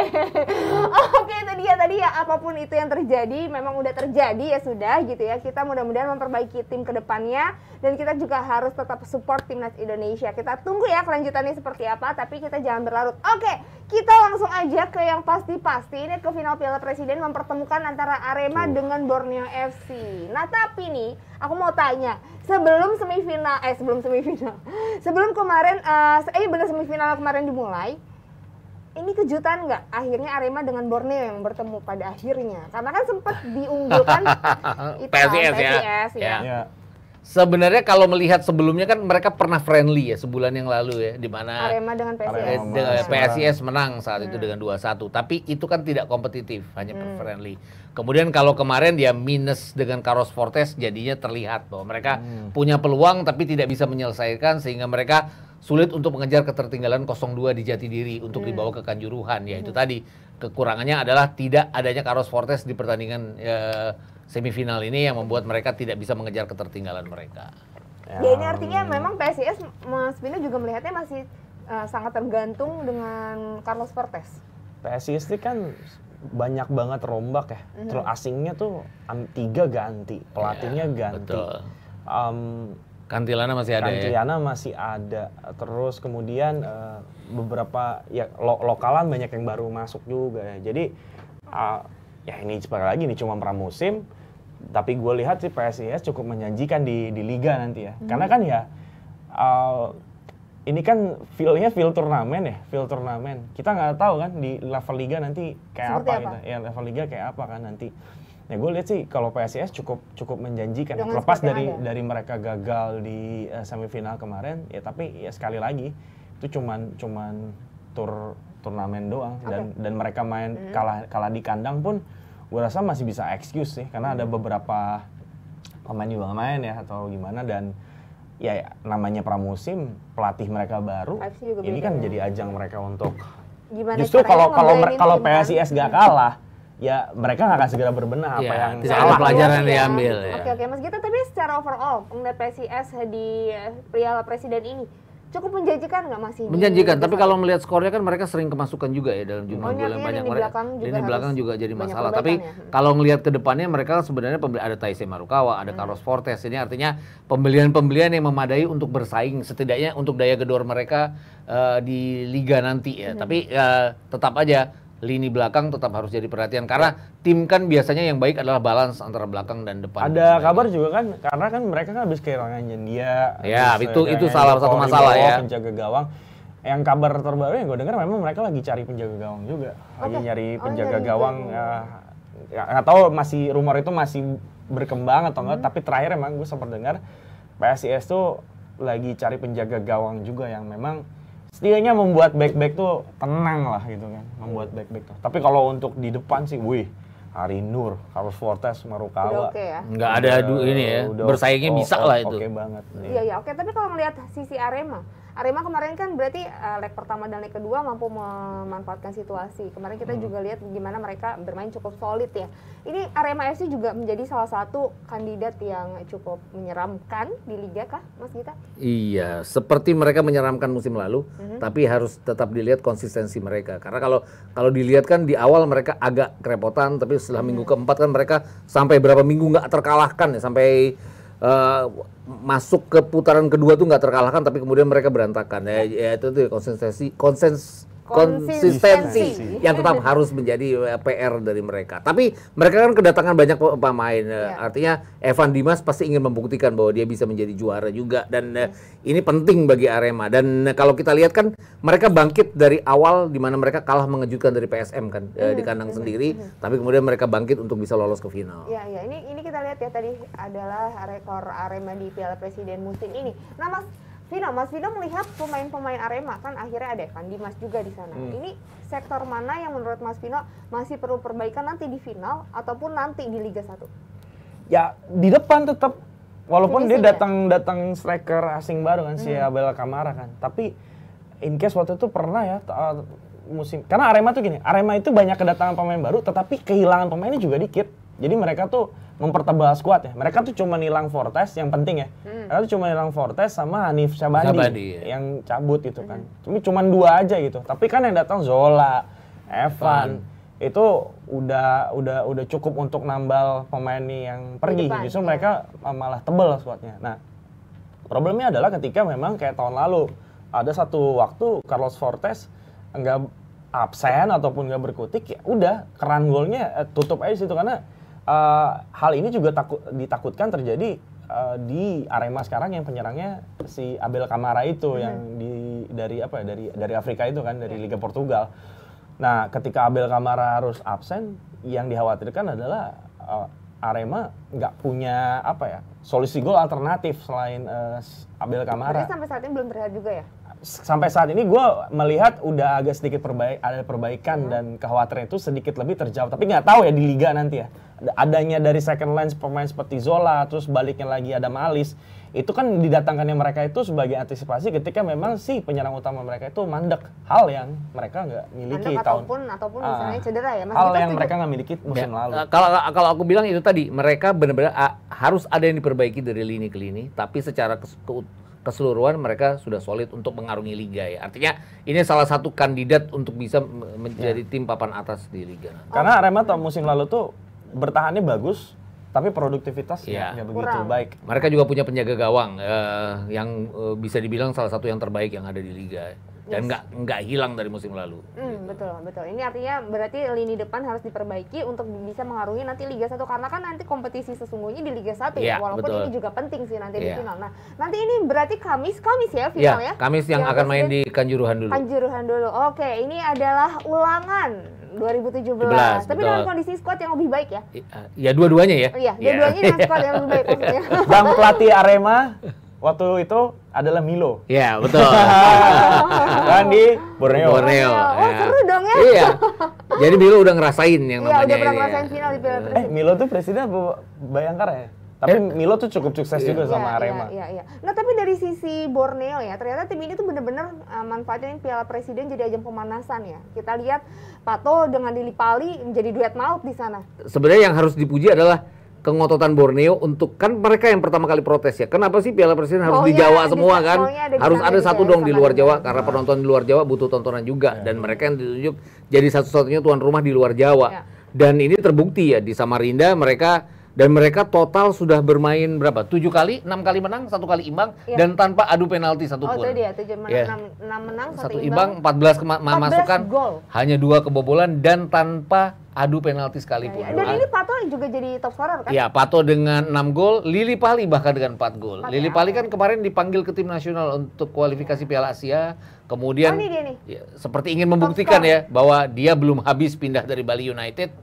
Oke, itu dia tadi ya apa pun itu yang terjadi memang udah terjadi ya sudah gitu ya. Kita mudah-mudahan memperbaiki tim ke depannya dan kita juga harus tetap support timnas Indonesia. Kita tunggu ya kelanjutannya seperti apa, tapi kita jangan berlarut. Oke, kita langsung aja ke yang pasti-pasti ini ke final Piala Presiden mempertemukan antara Arema dengan Borneo FC. Nah, tapi nih aku mau tanya, sebelum semifinal eh sebelum semifinal. Sebelum kemarin eh eh benar semifinal kemarin dimulai, ini kejutan nggak akhirnya Arema dengan Borneo yang bertemu pada akhirnya karena kan sempat diunggulkan itu kan, PSIS ya. PSIS, ya. Ya. Ya. sebenarnya kalau melihat sebelumnya kan mereka pernah friendly ya sebulan yang lalu ya di mana Arema dengan PSIS. Arema. PSIS menang saat itu dengan 2-1 tapi itu kan tidak kompetitif hanya friendly. Kemudian kalau kemarin dia minus dengan Carlos Fortes jadinya terlihat bahwa mereka punya peluang tapi tidak bisa menyelesaikan sehingga mereka sulit untuk mengejar ketertinggalan 0-2 di Jatidiri untuk dibawa ke Kanjuruhan. Ya itu tadi. Kekurangannya adalah tidak adanya Carlos Fortes di pertandingan eh, semifinal ini yang membuat mereka tidak bisa mengejar ketertinggalan mereka Ya ini artinya memang PSIS Mas Vino juga melihatnya masih uh, sangat tergantung dengan Carlos Fortes. PSIS ini kan banyak banget rombak ya. Mhm. Terus asingnya tuh tiga ganti, pelatihnya ganti. betul Am, Kantilana masih ada ya Kantiana masih ada. Terus kemudian eh, beberapa ya lo- lokalan banyak yang baru masuk juga ya. Jadi ah, ya ini sekali lagi nih cuma pramusim. Tapi gue lihat sih PSIS cukup menjanjikan di di liga nanti ya. Karena kan ya ah, ini kan feel-nya feel turnamen ya, feel turnamen. Kita nggak tahu kan di level liga nanti kayak Seperti apa, apa? gitu. Ya level liga kayak apa kan nanti. Ya gue lihat sih kalau PSIS cukup cukup menjanjikan. Dengan Lepas dari ada. dari mereka gagal di eh, semifinal kemarin, ya tapi ya sekali lagi itu cuman cuman tur turnamen doang dan dan mereka main Hmm. kalah kalah di kandang pun gue rasa masih bisa excuse sih karena Hmm. ada beberapa pemain juga nggak main ya atau gimana dan ya ya, namanya pramusim pelatih mereka baru ini beda kan ya. jadi ajang mereka untuk Gimana justru kalau kalau kalau? PSIS gak kalah ya mereka nggak akan segera berbenah apa Iya, yang tidak salah ada pelajaran Iya. diambil ya. Oke oke Mas Gita tapi secara overall mengenai PSIS di Piala Presiden ini cukup menjanjikan nggak masih? di Menjanjikan, tapi kalau melihat skornya kan mereka sering kemasukan juga ya dalam jumlah gol yang banyak. Mereka belakang juga lini belakang juga jadi masalah. Tapi ya. kalau ngelihat ke depannya mereka sebenarnya pembeli- ada Taisei Marukawa, ada Carlos Fortes. Ini artinya pembelian-pembelian yang memadai untuk bersaing setidaknya untuk daya gedor mereka eh, di liga nanti ya. Tapi eh, tetap aja lini belakang tetap harus jadi perhatian karena tim kan biasanya yang baik adalah balance antara belakang dan depan. Ada kabar juga kan karena kan mereka kan habis kehilangan Jendia. Ya, habis itu- itu salah satu masalah ya. Penjaga gawang. Yang kabar terbaru yang gue dengar memang mereka lagi cari penjaga gawang juga. Lagi Oke. nyari Oh, penjaga nyari gawang. penjaga ya, nggak tahu masih rumor itu masih berkembang atau Hmm. enggak. Tapi terakhir emang gue sempat dengar PSIS tuh lagi cari penjaga gawang juga yang memang setidaknya membuat back-back tuh tenang lah gitu kan, membuat back-back tuh. Tapi kalau untuk di depan sih, wih, Hari Nur, Carlos Fortes, Marukawa. Udah oke ya. Nggak ada adu ini ya, Udah bersaingnya o- bisa o- lah itu. Oke banget. Iya iya oke tapi kalau melihat sisi Arema, Arema kemarin kan berarti eh, leg pertama dan leg kedua mampu memanfaatkan situasi. Kemarin kita juga lihat gimana mereka bermain cukup solid ya. Ini Arema FC juga menjadi salah satu kandidat yang cukup menyeramkan di liga kah, Mas Gita? Iya, seperti mereka menyeramkan musim lalu, tapi harus tetap dilihat konsistensi mereka. Karena kalau kalau dilihat kan di awal mereka agak kerepotan, tapi setelah minggu keempat kan mereka sampai berapa minggu nggak terkalahkan ya, sampai eh, masuk ke putaran kedua tuh nggak terkalahkan, tapi kemudian mereka berantakan. Ya, ya itu tuh konsistensi konsens konsistensi yang tetap harus menjadi eh, PR dari mereka. Tapi mereka kan kedatangan banyak pe- pemain. eh, Iya. Artinya Evan Dimas pasti ingin membuktikan bahwa dia bisa menjadi juara juga dan eh, ini penting bagi Arema. Dan eh, kalau kita lihat kan mereka bangkit dari awal di mana mereka kalah mengejutkan dari PSM kan eh, di kandang sendiri, tapi kemudian mereka bangkit untuk bisa lolos ke final. Iya, iya. Ini ini kita lihat ya tadi adalah rekor Arema di Piala Presiden musim ini. Nah, Mas Vino, Mas Vino melihat pemain-pemain Arema kan akhirnya ada Evan Dimas juga di sana. Ini sektor mana yang menurut Mas Vino masih perlu perbaikan nanti di final ataupun nanti di Liga 1? Ya di depan tetap walaupun dia ya? datang datang striker asing baru kan si Hmm. Abel Kamara kan. Tapi in case waktu itu pernah ya musim karena Arema tuh gini, Arema itu banyak kedatangan pemain baru tetapi kehilangan pemainnya juga dikit. Jadi mereka tuh mempertebal skuad ya. Mereka tuh cuma nilang Fortes yang penting ya. Mereka tuh cuma nilang Fortes sama Hanif Syabandi, Syabandi, ya. yang cabut itu kan. Cuma cuma dua aja gitu. Tapi kan yang datang Zola, Evan, itu udah udah udah cukup untuk nambal pemain nih yang pergi. depan, Justru ya. mereka malah tebel skuadnya. Nah, problemnya adalah ketika memang kayak tahun lalu ada satu waktu Carlos Fortes nggak absen ataupun nggak berkutik ya udah keran golnya eh, tutup aja situ karena eh, hal ini juga takut ditakutkan terjadi eh, di Arema sekarang yang penyerangnya si Abel Kamara itu yang di dari apa ya dari dari Afrika itu kan dari Liga Portugal. Nah, ketika Abel Kamara harus absen, yang dikhawatirkan adalah uh, Arema nggak punya apa ya solusi gol alternatif selain uh, Abel Kamara. Berarti sampai saat ini belum terlihat juga ya? Sampai saat ini gue melihat udah agak sedikit perbaik, ada perbaikan hmm. dan kekhawatiran itu sedikit lebih terjawab. Tapi nggak tahu ya di liga nanti ya. Adanya dari second line pemain seperti Zola, terus baliknya lagi ada Malis itu kan didatangkannya mereka itu sebagai antisipasi ketika memang si penyerang utama mereka itu mandek. Hal yang mereka nggak miliki mandek tahun ataupun ataupun uh, misalnya cedera ya Mas hal yang mereka nggak miliki musim ya, lalu. Kalau kalau aku bilang itu tadi mereka benar-benar uh, harus ada yang diperbaiki dari lini ke lini tapi secara kes, ke, keseluruhan mereka sudah solid untuk mengarungi liga ya. Artinya ini salah satu kandidat untuk bisa menjadi ya. tim papan atas di liga. Karena Arema tahun musim lalu tuh bertahannya bagus tapi produktivitas ya. nggak begitu Kurang. baik. Mereka juga punya penjaga gawang uh, yang uh, bisa dibilang salah satu yang terbaik yang ada di liga dan nggak yes. nggak hilang dari musim lalu. Hmm, betul betul. Ini artinya berarti lini depan harus diperbaiki untuk bisa mengarungi nanti Liga 1 karena kan nanti kompetisi sesungguhnya di Liga 1 ya, ya walaupun betul. ini juga penting sih nanti ya. di iya. final. Nah nanti ini berarti Kamis Kamis ya final ya? ya? Kamis yang, yang akan main di Kanjuruhan dulu. Kanjuruhan dulu. Oke ini adalah ulangan 2017. 17, Tapi betul. dengan kondisi squad yang lebih baik ya? Ya dua-duanya ya. Iya, dua-duanya dengan squad yang lebih baik maksudnya. Dan pelatih Arema waktu itu adalah Milo. Iya, betul. kan di Borneo. Borneo. Oh, ya. seru dong ya. Iya. Jadi Milo udah ngerasain yang namanya. Iya, udah pernah ngerasain final di Piala Presiden. Eh, Milo tuh presiden apa Bayangkara ya? Tapi eh, Milo tuh cukup sukses iya, juga sama iya, Arema. Iya, iya, Nah, tapi dari sisi Borneo ya, ternyata tim ini tuh bener-bener uh, manfaatnya Piala Presiden jadi ajang pemanasan ya. Kita lihat Pato dengan Lili Pali menjadi duet maut di sana. Sebenarnya yang harus dipuji adalah kengototan Borneo untuk kan mereka yang pertama kali protes ya. Kenapa sih Piala Presiden harus oh, di Jawa semua kan? Ada harus ada satu dong di luar Jawa karena penonton di luar Jawa butuh tontonan juga ya. dan mereka yang ditunjuk jadi satu-satunya tuan rumah di luar Jawa. Ya. Dan ini terbukti ya di Samarinda mereka dan mereka total sudah bermain berapa? Tujuh kali, enam kali menang, satu kali imbang, ya. dan tanpa adu penalti satu pun. Oh itu dia, tujuh menang, yeah. enam, enam menang, satu, satu imbang, empat belas masukan, hanya dua kebobolan dan tanpa adu penalti sekalipun. Ya, ya. Dan ini Pato juga jadi top scorer kan? Iya, Pato dengan 6 gol, Lili Pali bahkan dengan 4 gol. Lili ya, Pali kan kemarin dipanggil ke tim nasional untuk kualifikasi Piala Asia. Kemudian oh, ini dia nih. Ya, seperti ingin membuktikan ya bahwa dia belum habis pindah dari Bali United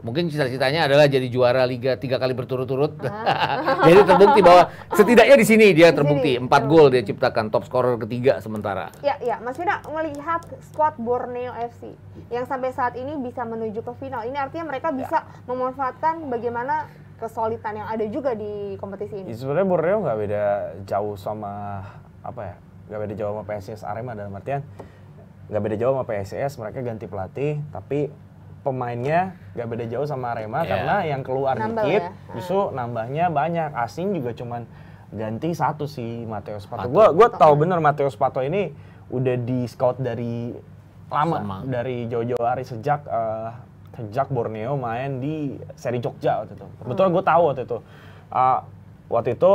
mungkin cita-citanya adalah jadi juara liga tiga kali berturut-turut. Ah. jadi terbukti bahwa setidaknya di sini dia terbukti empat gol dia ciptakan top scorer ketiga sementara. Ya, ya, Mas Fina melihat squad Borneo FC yang sampai saat ini bisa menuju ke final. Ini artinya mereka bisa ya. memanfaatkan bagaimana kesulitan yang ada juga di kompetisi ini. Ya, sebenarnya Borneo nggak beda jauh sama apa ya? Nggak beda jauh sama PSIS Arema dalam artian nggak beda jauh sama PSIS mereka ganti pelatih tapi pemainnya gak beda jauh sama Arema yeah. karena yang keluar Nambah dikit ya? justru nambahnya banyak asing juga cuman ganti satu si Mateus Pato. Gue gue tahu bener Mateus Pato ini udah di scout dari lama sama. dari jauh-jauh hari sejak uh, sejak Borneo main di seri Jogja waktu itu. Kebetulan gue tahu waktu itu. Uh, waktu itu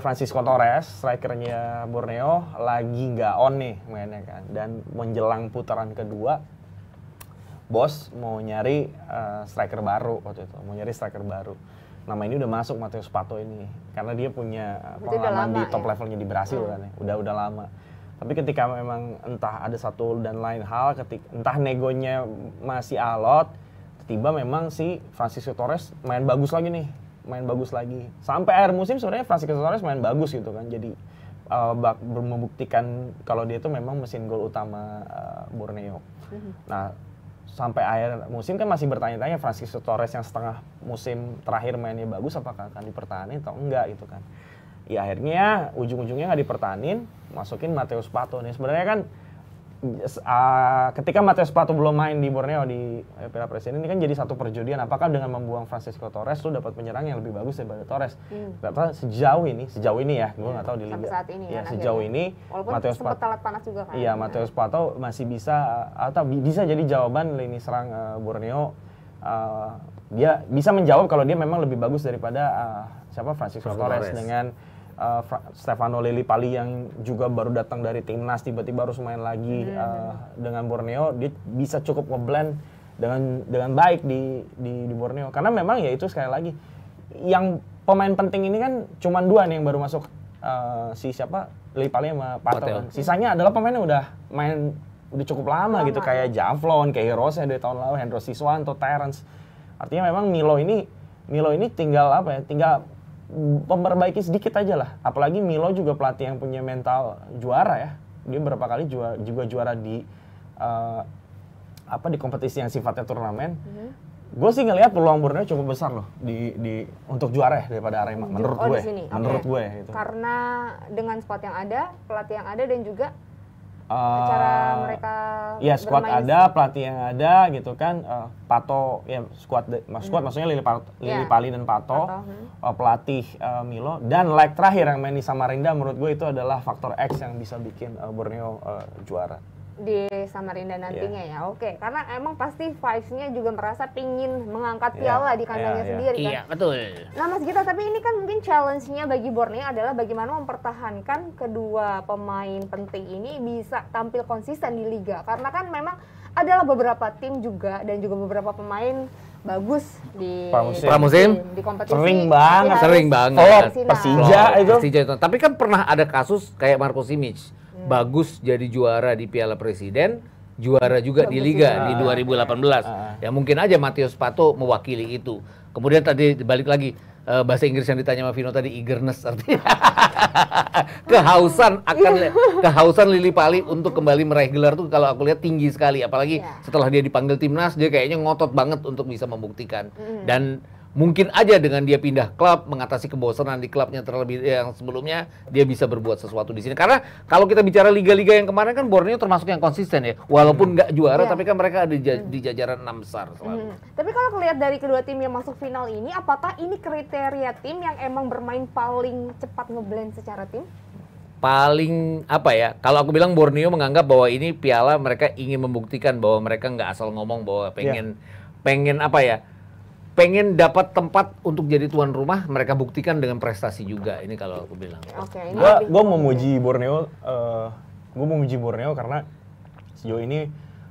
Francisco Torres, strikernya Borneo, lagi nggak on nih mainnya kan. Dan menjelang putaran kedua, bos mau nyari uh, striker baru waktu itu, mau nyari striker baru. Nama ini udah masuk Mateus Pato ini karena dia punya pengalaman di top ya? levelnya di Brasil hmm. kan ya, udah udah lama. Tapi ketika memang entah ada satu dan lain hal, ketik entah negonya masih alot, tiba memang si Francisco Torres main bagus lagi nih, main bagus lagi. Sampai akhir musim sebenarnya Francisco Torres main bagus gitu kan, jadi uh, membuktikan kalau dia itu memang mesin gol utama uh, Borneo. Hmm. Nah sampai akhir musim kan masih bertanya-tanya Francisco Torres yang setengah musim terakhir mainnya bagus apakah akan dipertahankan atau enggak gitu kan. Ya akhirnya ujung-ujungnya nggak dipertahanin, masukin Mateus Pato nih. Sebenarnya kan uh, ketika Mateus Pato belum main di Borneo di eh, Piala Presiden ini kan jadi satu perjudian. Apakah dengan membuang Francisco Torres lu dapat penyerang yang lebih bagus daripada Torres? Hmm. Ternyata sejauh ini sejauh ini ya gue nggak hmm. tahu di liga. saat ini ya, kan, sejauh ini Mateus Pato panas juga kan. Iya Mateus Pato masih bisa atau bisa jadi jawaban lini serang uh, Borneo. Uh, dia bisa menjawab kalau dia memang lebih bagus daripada uh, siapa Francisco Torres, Torres. dengan uh, Stefano Lillipali yang juga baru datang dari timnas tiba-tiba harus main lagi hmm. uh, dengan Borneo dia bisa cukup ngeblend dengan dengan baik di, di di Borneo karena memang ya itu sekali lagi yang pemain penting ini kan cuma dua nih yang baru masuk uh, si siapa Lillipali sama Pato kan. sisanya adalah pemain yang udah main udah cukup lama, lama gitu kayak Javlon kayak Heroes dari tahun lalu Hendro Siswanto Terence artinya memang Milo ini Milo ini tinggal apa ya? Tinggal memperbaiki sedikit aja lah. Apalagi Milo juga pelatih yang punya mental juara ya. Dia berapa kali juga, juga juara di uh, apa di kompetisi yang sifatnya turnamen. Mhm. Gue sih ngelihat peluang Borneo cukup besar loh di di untuk juara ya daripada Arema menurut oh, gue. Menurut Oke. gue gitu. Karena dengan squad yang ada, pelatih yang ada dan juga Uh, cara mereka Iya, squad bermain ada, pelatih yang ada gitu kan. Uh, Pato ya squad mas- squad maksudnya Lili, Pat- Lili Iya. Pali dan Pato. Pato, hmm. Uh, pelatih uh, Milo dan leg terakhir yang main di Samarinda menurut gue itu adalah faktor X yang bisa bikin uh, Borneo uh, juara. Di Samarinda nantinya Iya. ya. Oke, karena emang pasti vibes-nya juga merasa pingin mengangkat Iya, piala di kandangnya iya, iya. sendiri kan. Iya, betul. Nah Mas Gita, tapi ini kan mungkin challenge-nya bagi Borneo adalah bagaimana mempertahankan kedua pemain penting ini bisa tampil konsisten di liga. Karena kan memang adalah beberapa tim juga dan juga beberapa pemain bagus di Pramusim. Pramusim. di, di kompetisi. Sering banget, sering banget. Oh. Persija itu. Persija itu. Tapi kan pernah ada kasus kayak Marco Simic. Bagus jadi juara di Piala Presiden, juara juga di Liga di 2018. Ah. Ya mungkin aja Matius Pato mewakili itu. Kemudian tadi balik lagi eh, bahasa Inggris yang ditanya sama Vino tadi eagerness artinya kehausan akan kehausan Lili Pali untuk kembali meraih gelar tuh kalau aku lihat tinggi sekali apalagi Iya. setelah dia dipanggil timnas dia kayaknya ngotot banget untuk bisa membuktikan Mm. dan mungkin aja dengan dia pindah klub mengatasi kebosanan di klubnya terlebih yang sebelumnya dia bisa berbuat sesuatu di sini karena kalau kita bicara liga-liga yang kemarin kan Borneo termasuk yang konsisten ya walaupun nggak juara Iya. tapi kan mereka ada di, ja- di jajaran enam besar selalu. Hmm. Tapi kalau ngelihat dari kedua tim yang masuk final ini, apakah ini kriteria tim yang emang bermain paling cepat ngeblend secara tim? paling apa ya kalau aku bilang Borneo menganggap bahwa ini piala mereka ingin membuktikan bahwa mereka nggak asal ngomong bahwa pengen pengen apa ya pengen dapat tempat untuk jadi tuan rumah mereka buktikan dengan prestasi juga ini kalau aku bilang Oke, ini Gua lebih- gua memuji Borneo uh, gua memuji Borneo karena sejauh ini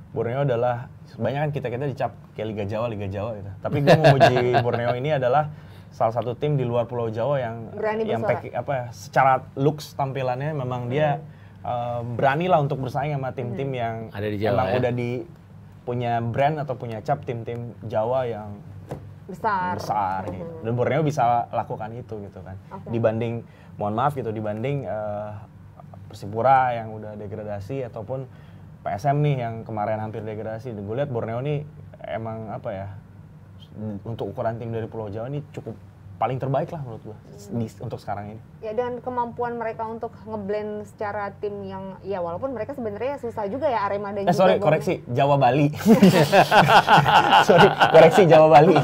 Borneo adalah sebanyak kan kita kita dicap kayak Liga Jawa Liga Jawa gitu. Tapi gua memuji Borneo ini adalah salah satu tim di luar Pulau Jawa yang Berani yang pack- apa ya, secara looks tampilannya memang dia uh, berani lah untuk bersaing sama tim-tim Hmm. yang Ada di Jawa, emang ya. udah di punya brand atau punya cap tim-tim Jawa yang besar. besar gitu. Dan Borneo bisa lakukan itu gitu kan. Oke. Dibanding mohon maaf gitu dibanding eh, Persipura yang udah degradasi ataupun PSM nih yang kemarin hampir degradasi. Dan gue lihat Borneo nih emang apa ya untuk ukuran tim dari Pulau Jawa ini cukup paling terbaik lah menurut gue di- untuk sekarang ini. Ya dan kemampuan mereka untuk ngeblend secara tim yang ya walaupun mereka sebenarnya susah juga ya Arema dan Eh juga sorry, koreksi Jawa Bali. sorry, koreksi Jawa Bali.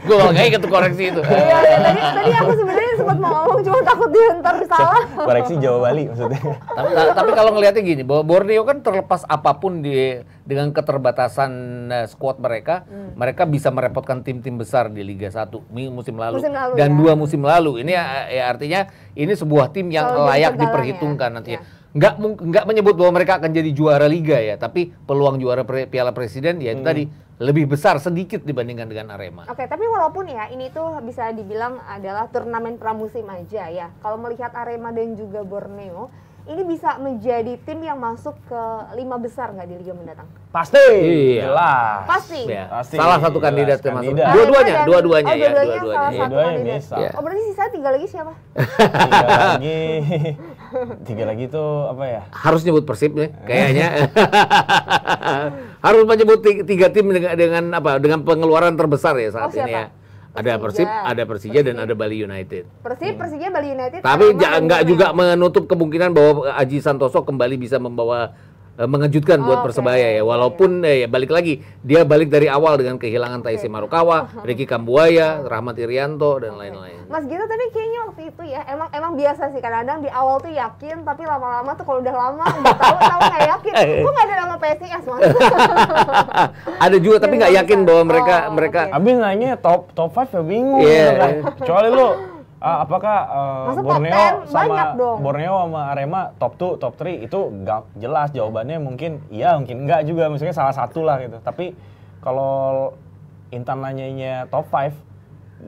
gue malah kayak gitu koreksi itu Iya, ya, tadi, tadi aku sebenarnya sempat mau ngomong cuma takut dia ntar salah. koreksi Jawa Bali maksudnya. tapi, ta- tapi kalau ngelihatnya gini bahwa Borneo kan terlepas apa pun di dengan keterbatasan eh, squad mereka mereka bisa merepotkan tim-tim besar di Liga 1 mi- musim lalu, Musim lalu, dan ya. dua musim lalu ini ya, ya artinya ini sebuah tim yang Selalu layak diperhitungkan ya. nantinya Ya. nggak nggak menyebut bahwa mereka akan jadi juara liga ya tapi peluang juara pre- Piala Presiden ya itu tadi lebih besar sedikit dibandingkan dengan Arema Oke, tapi walaupun ya ini tuh bisa dibilang adalah turnamen pramusim aja ya. Kalau melihat Arema dan juga Borneo, ini bisa menjadi tim yang masuk ke lima besar nggak di liga mendatang? Pasti. Iya. Jelas. Pasti. Ya, Pasti, salah satu jelas, kandidat yang masuk kandidat. dua-duanya dua-duanya oh, ya dua-duanya dua-duanya salah Iya, satu dua-duanya kandidat. bisa. Iya. Oh berarti sisa tiga lagi siapa? tiga lagi tiga lagi tuh apa ya harus nyebut Persib nih kayaknya harus menyebut ti- tiga tim dengan, dengan apa dengan pengeluaran terbesar ya saat Oh, siapa? ini ya ada. Persib ada Persija dan ada Bali United Persib, Persija, Bali United. tapi Arema, ja- dan nggak juga menutup kemungkinan bahwa Aji Santoso kembali bisa membawa eh, mengejutkan buat Oke, Persebaya ya. Iya, walaupun eh, ya balik lagi dia balik dari awal dengan kehilangan Taisi Marukawa, Ricky Kambuaya, Rahmat Irianto dan lain-lain. Mas Gita tadi kayaknya waktu itu ya emang emang biasa sih. Kadang-kadang di awal tuh yakin tapi lama-lama tuh kalau udah lama udah tahu tahu nggak yakin. Kok nggak ada nama PSIS mas? Ada juga tapi nggak Tim yakin bahwa mereka Oh, mereka oke. abis nanya top top 5 ya bingung. Iya. kan. kecuali lu ah, apakah uh, Masa Borneo 10? sama Banyak dong. Borneo sama Arema top 2 top 3 itu ga- jelas jawabannya mungkin iya mungkin enggak juga maksudnya salah satu lah gitu tapi kalau Intan nanyanya top 5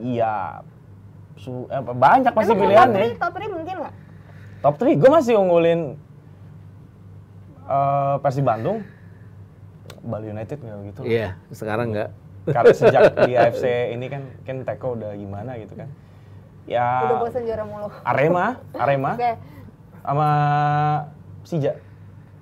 iya su- eh, banyak pasti Emang pilihannya top 3, top 3 mungkin nggak? top 3 gue masih unggulin eh Persib Bandung Bali United nggak gitu Iya, sekarang nggak. karena sejak di AFC ini kan kan Teko udah gimana gitu kan. Ya Udah bosan juara mulu. Arema, Arema Oke. sama Sija.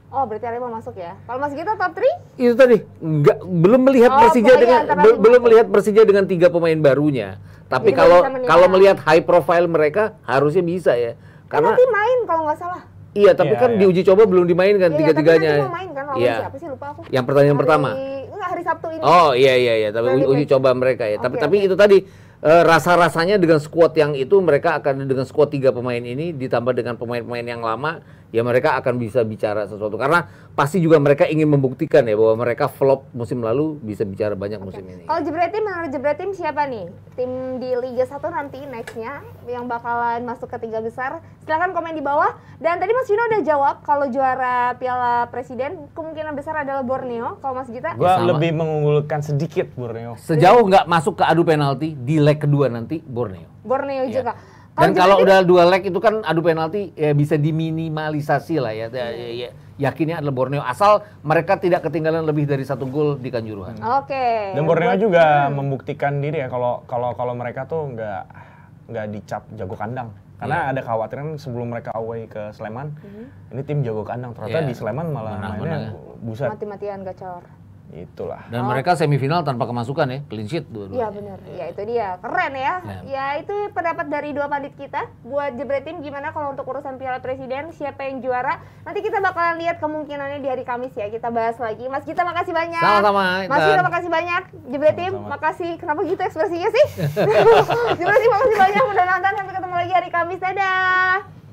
Oh, berarti Arema masuk ya. Kalau Mas Gita top 3? itu tadi nggak belum melihat Oh, Persija dengan lima belum melihat Persija dengan tiga pemain barunya. Tapi Jadi kalau kalau melihat high profile mereka harusnya bisa ya. Karena nanti main kalau nggak salah. iya tapi Iya, kan iya. di uji coba belum dimainkan Iya, tiga-tiganya. Tapi nanti mau main kan lawan Iya. siapa sih lupa aku. Yang pertandingan Hari- pertama. Enggak, hari Sabtu ini. Oh iya iya iya, tapi uji, uji coba mereka ya. Tapi Oke, tapi itu tadi eh, rasa-rasanya dengan squad yang itu mereka akan dengan squad tiga pemain ini ditambah dengan pemain-pemain yang lama ya mereka akan bisa bicara sesuatu karena pasti juga mereka ingin membuktikan ya bahwa mereka flop musim lalu bisa bicara banyak musim ini. Kalau Jebret Team, menurut Jebret Team siapa nih? Tim di Liga 1 nanti nextnya yang bakalan masuk ke tiga besar. Silahkan komen di bawah. Dan tadi Mas Vino udah jawab kalau juara Piala Presiden kemungkinan besar adalah Borneo. Kalau Mas Gita, Gua Sama. lebih mengunggulkan sedikit Borneo. Sejauh nggak masuk ke adu penalti di leg kedua nanti Borneo. Borneo juga. Dan Jebret kalau udah dua leg itu kan adu penalti ya bisa diminimalisasi lah ya. Ya, ya, ya. Yakinnya adalah Borneo asal mereka tidak ketinggalan lebih dari satu gol di Kanjuruhan. Oke. Dan Borneo juga Hmm. membuktikan diri ya kalau kalau kalau mereka tuh nggak nggak dicap jago kandang. Karena ada kekhawatiran sebelum mereka away ke Sleman, ini tim jago kandang. Ternyata Iya. di Sleman malah mainnya ya. buset. mati-matian gacor. Itulah. Dan mereka semifinal tanpa kemasukan ya, clean sheet Iya dua-duanya. benar. Ya itu dia. Keren ya. Ya. Ya itu pendapat dari dua pandit kita. Buat Jebret Team gimana kalau untuk urusan Piala Presiden siapa yang juara? Nanti kita bakalan lihat kemungkinannya di hari Kamis ya. Kita bahas lagi. Mas Gita makasih banyak. Sama-sama, Mas. Vino makasih banyak. Jebret Team Sama-sama. makasih. Kenapa gitu ekspresinya sih? Jebret Team makasih banyak udah nonton. Sampai ketemu lagi hari Kamis. Dadah.